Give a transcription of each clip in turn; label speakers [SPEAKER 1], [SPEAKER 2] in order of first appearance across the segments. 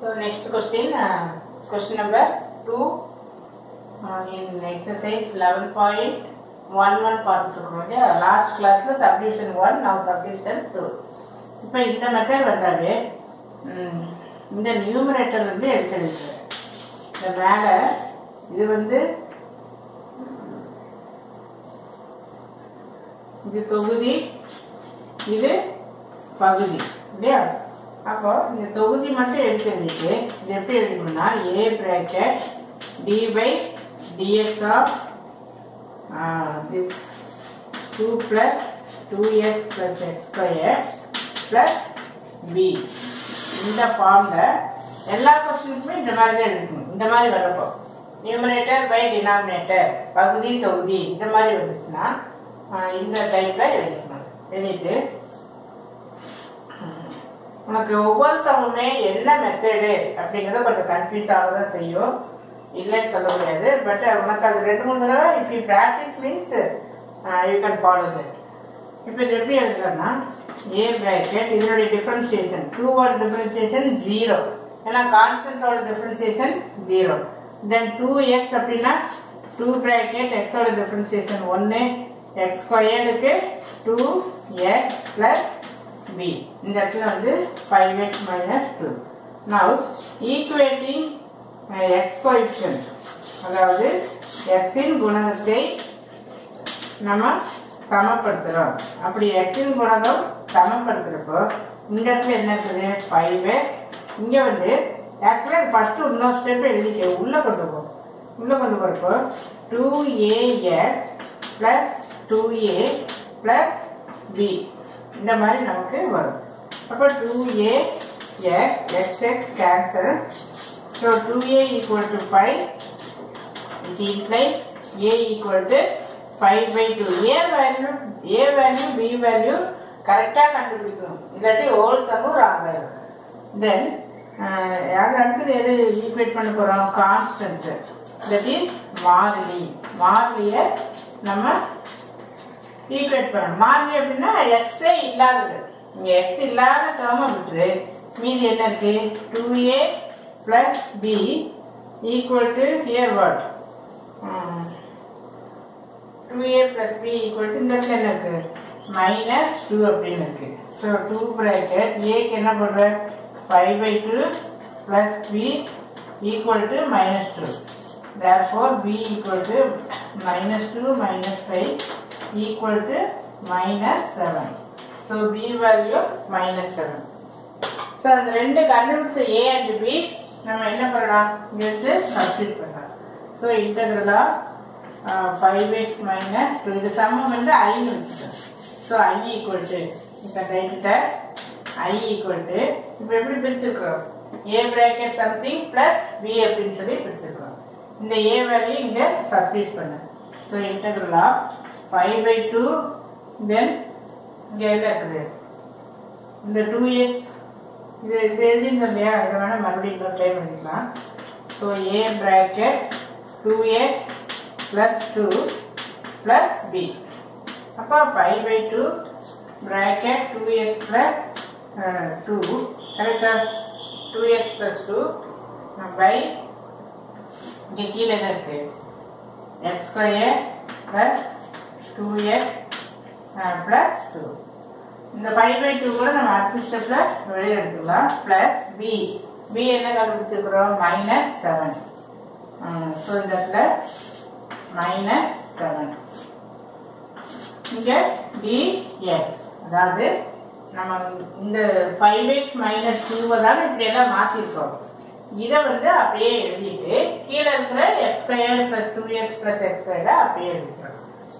[SPEAKER 1] So next question, uh, question number 2 uh, in exercise 11.11 பார்த்துட்டு இருக்கோம் இல்லையா? லாஸ்ட் கிளாஸ்ல சப்டிவிஷன் ஒன் நான் சப்டிவிஷன் டூ இப்போ இந்த மெத்தட் வந்தாவே இந்த நியூமரேட்டர் வந்து எடுத்துருக்கு இந்த மேலே இது வந்து இது தொகுதி இது பகுதி இல்லையா? அப்போ இந்த தொகுதி மட்டும் எடுக்கிறதுக்கு இது எப்படி எழுதிக்கணும்னா A bracket d by dx of this two plus two x plus x square plus B இந்த ஃபார்மில் எல்லா கொஸ்டினுக்குமே இந்த மாதிரி தான் எழுதணும். இந்த மாதிரி வரப்போ நியூமரேட்டர் பை டினாமினேட்டர் பகுதி தொகுதி இந்த மாதிரி வந்துச்சுன்னா இந்த டைப்பில் எழுதிக்கணும் எழுதிட்டு உனக்கு ஒவ்வொரு சமமே என்ன மெத்தடு அப்படிங்கிறத கொஞ்சம் கன்ஃபியூஸ் ஆக தான் செய்யும். இல்லைன்னு சொல்ல முடியாது. பட் உனக்கு அது ரெண்டு மூணு தடவை if you practice means you can follow that இப்போ இது எப்படி எழுதுறோம்னா ஏ பிராக்கெட் இதனுடைய டிஃபரன்சியேஷன் டூவோட டிஃபரன்சியேஷன் ஜீரோ ஏன்னா கான்ஸ்டன்டோட differentiation zero then two x அப்படின்னா டூ பிராக்கெட் எக்ஸோட டிஃபரன்சியேஷன் ஒன்று எக்ஸ் ஸ்கொயருக்கு டூ எக்ஸ் பிளஸ் பி இந்த இடத்துல வந்து five x minus two now equating x coefficient அதாவது எக்ஸின் குணகத்தை நம்ம சமப்படுத்துறோம். அப்படி எக்ஸின் குணகம் சமப்படுத்துறப்போ இந்த இடத்துல என்ன இருக்குது? 5x இங்க வந்து ஆக்சுவலாக ஃபர்ஸ்ட் இன்னொரு ஸ்டெப் எழுதிக்க உள்ள கொண்டு போ. உள்ள கொண்டு போறப்போ two AS plus two A plus B இந்த மாதிரி நமக்கு வரும். அப்போ two A S x x cancel so two A equal to five it implies a equal to 5 by 2 a value a value b value கரெக்டாக கண்டுபிடிக்கணும். இல்லாட்டி whole சம்மும் wrong ஆயிடும் தென் அது அடுத்தது எது ஈக்குவேட் பண்ண போகிறோம் கான்ஸ்டன்ட் தட் இஸ் மாறிலி. மாறிலியை நம்ம ஈக்குவேட் பண்ணணும் மாறி அப்படின்னா எக்ஸே இல்லாதது. இங்கே எக்ஸ் இல்லாத டேர்மை விட்டுரு. மீதி என்ன இருக்கு? Two A plus B equal to here what two A plus B equal to இந்த இடத்துல என்ன இருக்கு? மைனஸ் டூ அப்படின்னு இருக்கு. ஸோ டூ ப்ராக்கெட் ஏக்கு என்ன பண்ணுற five by two plus B equal to minus two there four B equal to minus two minus five equal to minus 7 so b value minus 7 so அந்த ரெண்டு கண்டுபிடிச்ச A and B நம்ம என்ன பண்ணலாம்? இங்க வச்சு சப்ஸ்டிட் பண்ணலாம். So integral five x minus two இது சமம் வந்து ஐன்னு வச்சுக்கோங்க. ஸோ ஐ ஈக்குவல் டு இப்போ ரைட்டு ஐ ஈக்குவல் டு இப்போ எப்படி பிரிச்சிருக்கிறோம்? A bracket something plus B அப்படின்னு சொல்லி பிரிச்சிருக்கிறோம். இந்த ஏ வேல்யூ இங்கே சப்ஸ்டிட் பண்ணு. So integral of five by two then இங்கே என்ன இருக்குது? இந்த டூ இயர்ஸ் இது இது எழுதிருந்தோம் இல்லையா? இதை வேணால் மறுபடியும் இன்னொரு டைம் எழுதிக்கலாம் so A bracket two x plus two plus B அப்போ five by two bracket two x plus two கரெக்டாக two x plus two by இங்கே கீழே தான் இருக்கு? X square plus two x plus two இந்த ஃபைவ் பை டூ கூட நம்ம அடுத்த ஸ்டெப்ல வெளியே எடுத்துக்கலாம். பிளஸ் பி பி என்ன கண்டுபிடிச்சிருக்கிறோம்? மைனஸ் செவன் ஸோ இந்த இடத்துல மைனஸ் செவன் இங்க டிஎஸ் அதாவது நம்ம இந்த ஃபைவ் எக்ஸ் மைனஸ் டூவை தான் இப்படி எல்லாம் மாற்றிருக்கோம் இதை வந்து அப்படியே எழுதிட்டு கீழே இருக்கிற x square plus two x plus x ஸ்கொயரை அப்படியே எழுதிக்கிறோம்.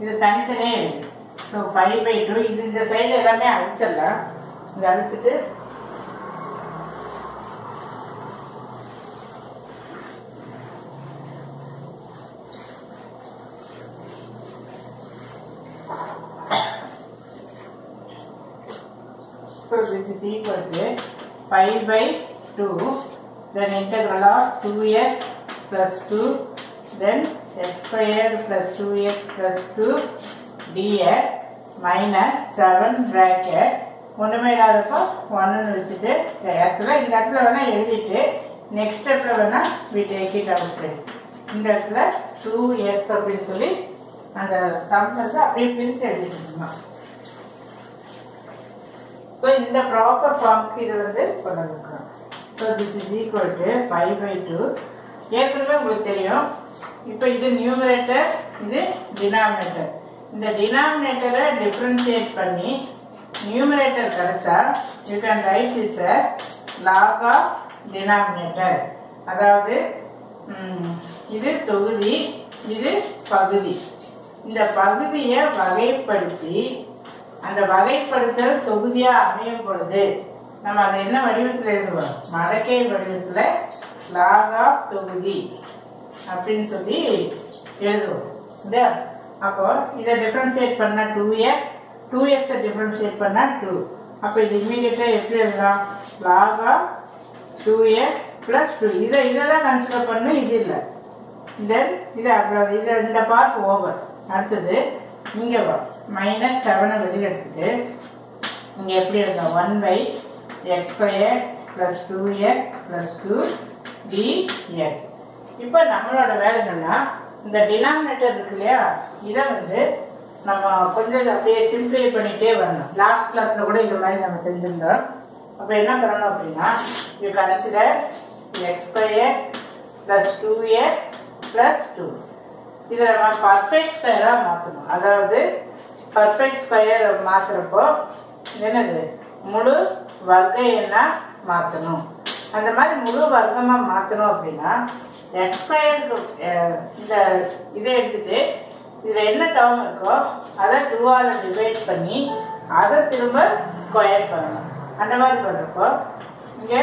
[SPEAKER 1] இது தனித்தனியே எழுதி ஸோ ஃபைவ் பை டூ இது இந்த சைடு எல்லாமே அழிச்சிடலாம். இதை அழிச்சிட்டு So this is equal to 5 by 2 then integral of 2x plus 2 then x square plus 2x plus 2 dx minus 7 bracket. ஒன்றுமே இல்லாதப்போ ஒன்றுன்னு வச்சுட்டு இடத்துல இந்த இடத்துல வேணால் எழுதிட்டு நெக்ஸ்ட் ஸ்டெப்பில் வேணால் வி டேக் இட் அவுட் இந்த இடத்துல டூ எக்ஸ் அப்படின்னு சொல்லி அந்த சம்ஸ் அப்படியே பிரித்து எழுதிட்டு ஸோ இந்த ப்ராப்பர் ஃபார்முக்கு இது வந்து கொண்டு வந்துருக்கோம் so this is equal to five by two ஏற்கனவே உங்களுக்கு தெரியும் இப்போ இது நியூமரேட்டர் இது டினாமினேட்டர் இந்த டினாமினேட்டரை டிஃப்ரென்ஷியேட் பண்ணி நியூமரேட்டர் கிடைச்சா you can write is a log of denominator அதாவது இது தொகுதி இது பகுதி. இந்த பகுதியை வகைப்படுத்தி அந்த வகைப்படுத்தல் தொகுதியாக அமையும் பொழுது நம்ம அதை என்ன வடிவத்தில் எழுதுவோம்? மடக்கை வடிவத்தில் லாக் ஆஃப் தொகுதி. அப்படின்னு சொல்லி எழுதுவோம். சரியா அப்போ இதை டிஃபரன்ஷியேட் பண்ணால் டூ எக்ஸ் டூ எக்ஸை டிஃபரன்ஷியேட் பண்ணால் டூ அப்போ இது இமீடியட்டா எப்படி எழுதலாம்? Log of two x plus two இதை இதை தான் கன்சிடர் பண்ணும் இது இல்லை. தென் இது அவ்வளோ இது இந்த பார்ட் ஓவர் அடுத்தது இங்கே வா. மைனஸ் செவனை வெளியில் எடுத்துட்டு இங்கே எப்படி எழுதலாம்? One by x square plus two x plus two dx இப்போ நம்மளோட வேலை என்னன்னா இந்த டினாமினேட்டர் இருக்கு இல்லையா? இதை வந்து நம்ம கொஞ்சம் இதை அப்படியே சிம்பிளை பண்ணிட்டே வரணும். லாஸ்ட் கிளாஸ்ல கூட இந்த மாதிரி நம்ம செஞ்சிருந்தோம். அப்போ என்ன பண்ணணும் அப்படின்னா you consider x square plus two A plus two இதை நம்ம பர்ஃபெக்ட் ஸ்கொயராக மாற்றணும் அதாவது பர்ஃபெக்ட் ஸ்கொயர் மாத்துறப்போ என்னது? முழு வர்க்க எண்ணா மாற்றணும் அந்த மாதிரி முழு வர்க்கமாக மாற்றணும் அப்படின்னா எக்ஸ்பயர்டு இந்த இதை எடுத்துட்டு இதில் என்ன டேர்ம் இருக்கோ அதை டூவால் டிவைட் பண்ணி அதை திரும்ப ஸ்கொயர் பண்ணணும். அந்த மாதிரி பண்ணுறப்போ இங்கே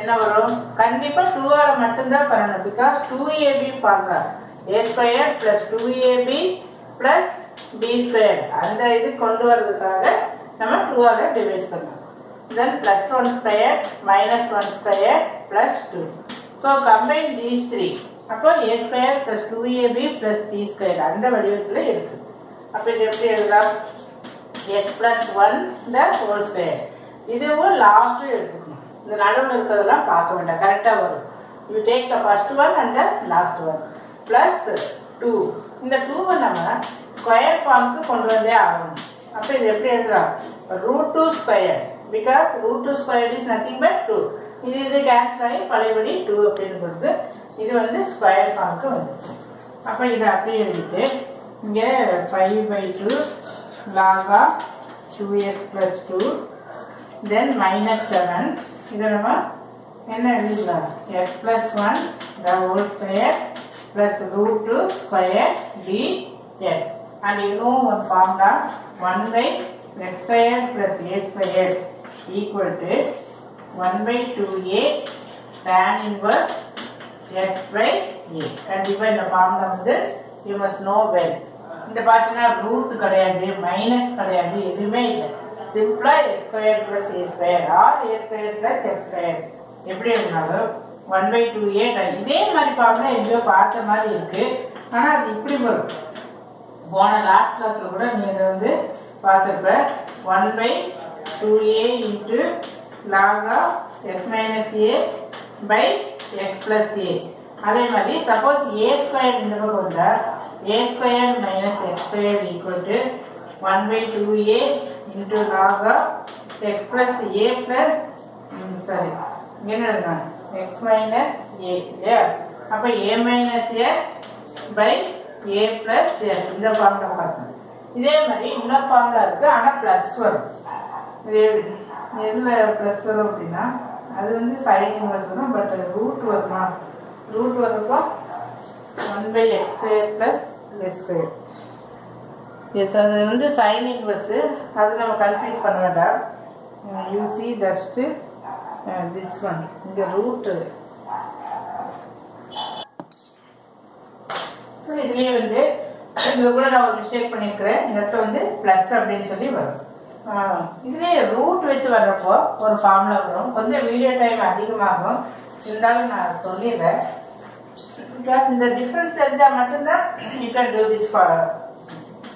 [SPEAKER 1] என்ன வரும்? கண்டிப்பாக டூவால் மட்டும்தான் பண்ணணும். பிகாஸ் டூ ஏபி பார்க்கலாம் A square plus two AB plus B square அந்த இது கொண்டு வர்றதுக்காக நம்ம டூவால் டிவைட் பண்ணணும். Then plus one square minus one square plus two so combine these three அப்போ A square plus two AB plus B square அந்த வடிவத்தில் இருக்குது அப்போ இது எப்படி எழுதலாம்? X plus one the whole square இதுவும் லாஸ்ட்டும் எடுத்துக்கணும். இந்த நடுவில் இருக்கிறதெல்லாம் பார்க்க வேண்டாம். கரெக்டாக வரும். You take the first one and the last one plus two இந்த டூவை நம்ம ஸ்கொயர் ஃபார்முக்கு கொண்டு வந்தே ஆகணும். அப்போ இது எப்படி எழுதலாம்? Root two square because root two square is nothing but two இது இது கேன்சல் ஆகி பழையபடி டூ அப்படின்னு கொடுத்து இது வந்து ஸ்கொயர் ஃபார்முக்கு வந்துச்சு அப்போ இதை அப்படியே எழுதிட்டு இங்கே five by two லாகா two x plus two then minus seven இதை நம்ம என்ன எழுதிக்கலாம்? X plus one the whole square plus root two square d x and இன்னும் ஒரு formula one by x square plus A square equal to one by two A tan inverse x by A கண்டிப்பாக இந்த formula வந்து you must no well. இந்த பார்த்தீங்கன்னா root கிடையாது minus கிடையாது எதுவுமே இல்லை. சிம்பிளா S square plus A square or A square plus S square எப்படி இருந்தாலும் ஒன் பை டூ ஏ இதே மாதிரி ஃபார்முலா எங்கேயோ பார்த்த மாதிரி இருக்கு. ஆனால் அது இப்படி வரும். போன லாஸ்ட் கிளாஸ்ல கூட நீ இதை வந்து பார்த்துருப்ப. One by two A into லாகா x minus A by x plus A அதே மாதிரி சப்போஸ் ஏ ஸ்கொயர் இந்த பக்கம் வந்தா A square minus x square equal to one by two A into லாகா x plus A plus sorry என்ன x minus A இல்லையா? அப்போ A minus x by A plus x இந்த formula பார்த்தோம் இதே மாதிரி இன்னொரு ஃபார்முலா இருக்கு. ஆனால் ப்ளஸ் வரும் இதே எதில் ப்ளஸ் வரும் அப்படின்னா அது வந்து சைன் இன்வர்ஸ் வரும் பட் ரூட் வருமா ரூட் வரப்போ one by x square plus x square S அது வந்து சைன் இன்வர்ஸு அது நம்ம கன்ஃபியூஸ் பண்ண வேண்டாம். You see just this one இங்கே ரூட்டு ஸோ இதுலேயே வந்து இதில் கூட நான் ஒரு மிஸ்டேக் பண்ணியிருக்கிறேன். இந்த இடத்துல வந்து ப்ளஸ் அப்படின்னு சொல்லி வரும். ஆஹ் இதுலேயே ரூட் வச்சு வர்றப்போ ஒரு ஃபார்முலா வரும். கொஞ்சம் வீடியோ டைம் அதிகமாகும். இருந்தாலும் நான் சொல்லிடுறேன். பிகாஸ் இந்த டிஃப்ரென்ஸ் தெரிஞ்சால் மட்டும்தான் you can do this for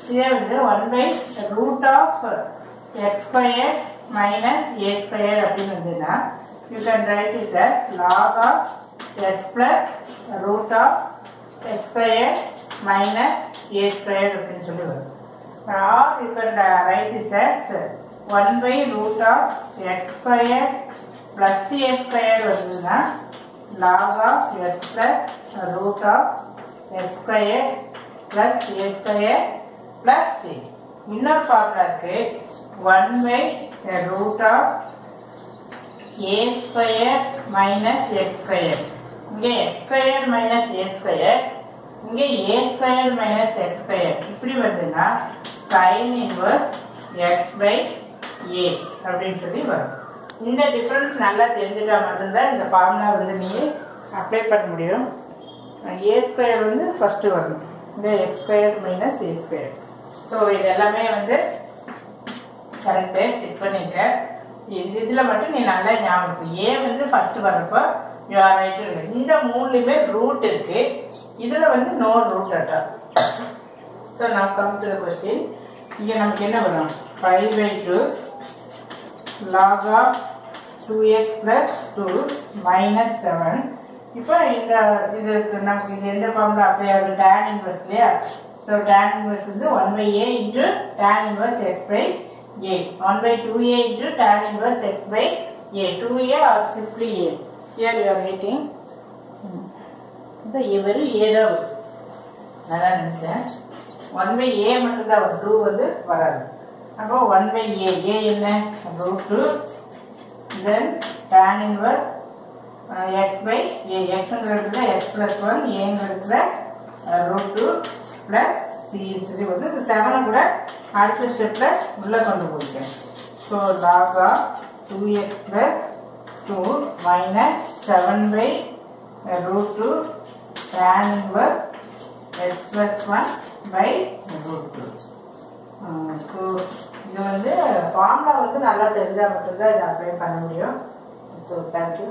[SPEAKER 1] இதே வந்து one by root of x square minus A square அப்படின்னு வந்துன்னா you can write it as log of x plus root of x square minus A square அப்படின்னு சொல்லி வரும். Or you can write is as one by root of x square plus A square வருதுன்னா log of x plus root of x square plus A square plus C இன்னொரு formula இருக்கு. One by root of a square minus x square இங்கே x square minus a square இங்கே a square minus x square இப்படி வருதுன்னா sine inverse x by a அப்படின்னு சொல்லி வரும். இந்த டிஃப்ரென்ஸ் நல்லா தெரிஞ்சுட்டா மட்டும்தான் இந்த ஃபார்முலா வந்து நீ அப்ளை பண்ண முடியும். ஏ ஸ்கொயர் வந்து ஃபஸ்ட்டு வரணும் இந்த x square minus a square so இது எல்லாமே வந்து கரெக்டு செக் பண்ணிட்டேன் இது இதில் மட்டும் நீ நல்லா ஞாபகம் ஏ வந்து ஃபர்ஸ்ட் வரப்போ யூ ஆர் இந்த மூணுலேயுமே ரூட் இருக்குது இதில் வந்து நோ ரூட் அட்டா ஸோ நான் கம் டு கொஸ்டின் இங்கே நமக்கு என்ன வரும் five by two log of two x plus two minus seven இப்போ இந்த இது நமக்கு இது எந்த ஃபார்முலா அப்ளை ஆகுது? டேன் இன்வர்ஸ் இல்லையா? ஸோ டேன் இன்வர்ஸ் வந்து one by a into tan inverse x by a one by two a into tan inverse x by a two a are simply a here you are writing இந்த வெறும் ஏ தான் வரும் நினைச்சேன் one by ஏ மட்டும்தான் வரும். Two வந்து வராது. அப்போ ஒன் பை ஏ ஏ என்ன? Root two then tan inverse x by a எக்ஸுங்கிறதுல x plus one ஏங்கிறதுல ரூட் டூ ப்ளஸ் சின்னு சொல்லி வந்து இந்த செவனை கூட அடுத்த ஸ்டெப்பில் உள்ளே கொண்டு போயிருக்கேன் so log of two x plus two minus seven by root two tan inverse x plus one by root two so இது வந்து ஃபார்முலா வந்து நல்லா தெரிஞ்சால் மட்டும்தான் இதை அப்ளை பண்ண முடியும். So thank you